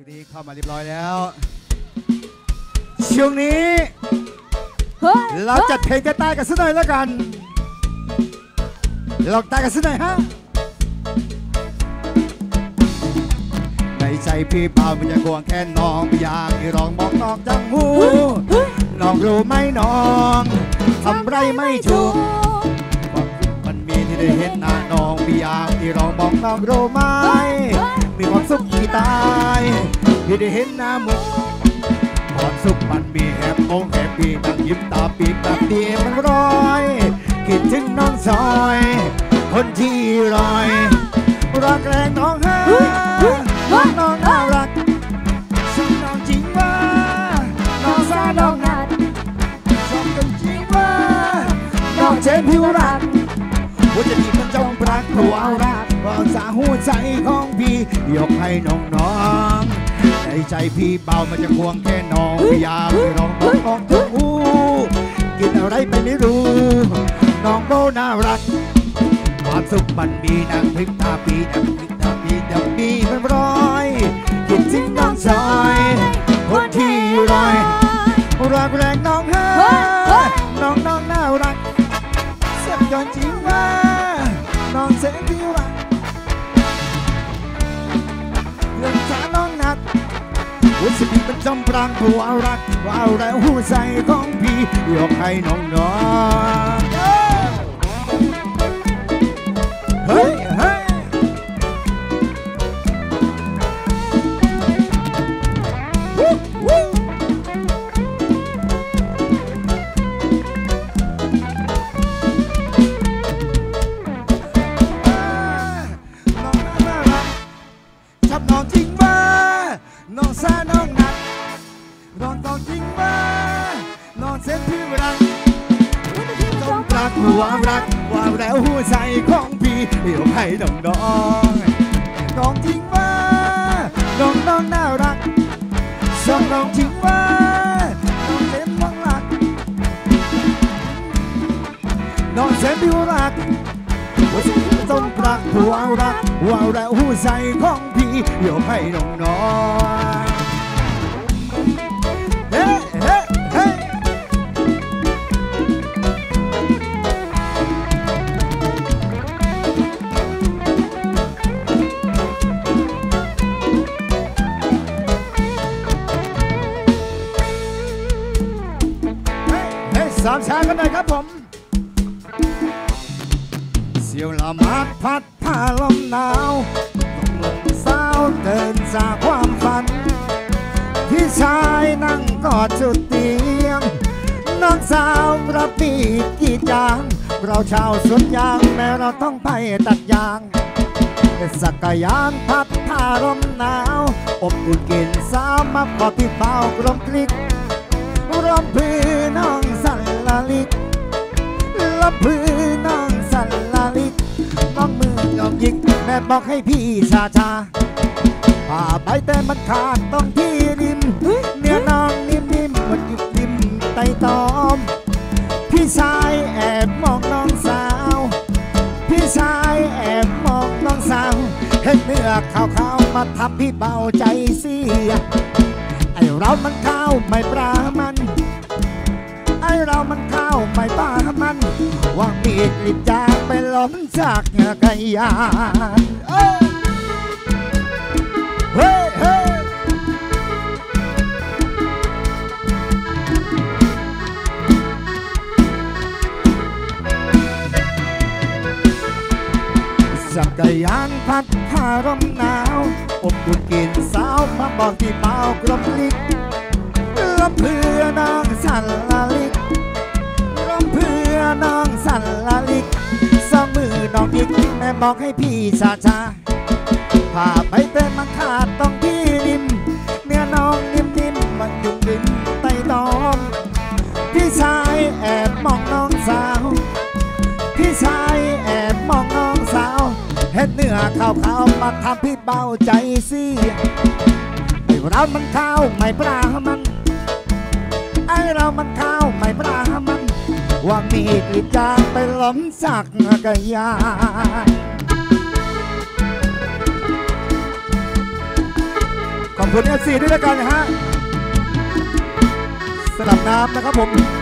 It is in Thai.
ช่วงนี้เข้ามาเรียบร้อยแล้ว ช่วงนี้เฮ้ยเราจัดเพลงใต้ๆกันสักหน่อยแล้วกันลองใต้กันสักหน่อยฮะในใจพี่เปล่ามันจะกวงแค่น้องไม่อยากให้ร้องมองน้องจังหูน้องรู้ไหมน้องทำไรไม่ถูกมันมีที่ได้เห็นหน้าน้องมีอยากที่เรามองน้องรู้ไหม มีความสุขที่ตายที่ได้เห็นหน้ามุกความสุขมันมีแฮปปี้แฮปปี้นั่งยิ้มตาปีบแบบดีมันร้อยคิดถึงน้องซอย คนที่รอยรักแรงน้องฮะน้องน้องน่ารักซึ่งน้องจริงว่าน้องซาน้องนัดชอบกันจริงว่าน้องเจนผิวรักหัวใจที่มันจงรักหัวรัก รองสาหัวใจของพี่ ยกให้น้องน้องๆ ในใจพี่เบามันจะควงแค่น้องไม่อยากให้ร้องน้องน้องทั้งหูกินอะไรไปไม่รู้ น้องโบน่ารัก ความสุขมันมีนางพริกตาปีนางพริกำปรางผัวรักว่าแล้วหัวใจของพี่ยกให้น้องน้ นองต้องจริงว่านองเส้นพี่รักต้องรักหัวรักว่าแล้วหัวใจของพี่เดี๋ยวให้น้องน้องน้องจริงว่าน้องน้องน่ารักชอบน้องจริงว่าน้องเส้นน้องรักน้องเส้นพี่รักต้องรักหัวรักหัวแล้วหัวใจของพี่เดี๋ยกให้น้องน้อง เฮ้สามชากันหน่อยครับผม เสียวละมัดพัดผ้าลมหนาวต้องลงสาวเดินจากความฝัน พี่ชายนั่งกอดจุดเตียงน้องสาวรับปีกีดยาง เราชาวสวนยางแม้เราต้องไปตัดยางสักยานพัดผ้าลมหนาว อบอุ่นกินสาวมาพอพี่เป่ากลมกลิกร่มพื้นน้องสัน ละลิกละพื้นน้องสันลาลิกน้องมือยอมยิกแม่บอกให้พี่ชาชาป่าใบแต่มันขาดต้องที่ริมเนื้อน้องนิ่มๆมันอยู่ริมไตตอม พี่ชายแอบมองน้องสาว พี่ชายแอบมองน้องสาวเห็นเนื้อขาวๆมาทำพี่เบาใจเสียไอเรามันข้าวไม่ปลามัน เรามันเข้าไม่ปลามันวางมีดกลิบจางไปล้มจากกระยานเอ้เฮ้เฮ้จักรยานพัดผ้าร่มหนาวอบอุ่นกินสาวมาบอกที่เมากลมลิกลำเพื่อน้องสันละลิ เพื่อน้องสันละลิกสองมือน้องยิกแม่บอกให้พี่ชาชาผ้าใบเต้นมันขาดต้องที่ริมเนื้อน้องนิ่มๆมันยุ่งดินไตตอมพี่ชายแอบมองน้องสาว พี่ชายแอบมองน้องสาวเห็นเนื้อขาวๆมาทำพี่เบาใจสียไอ้เรามันข้าวไม่ปลามันไอเรามันข้าวไม่ปลามัน ว่ามีดกรีดจางไปล้มจากกะยานขอบคุณเอฟซีด้วยแล้วกันนะฮะสลับน้ำนะครับผม